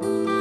Bye.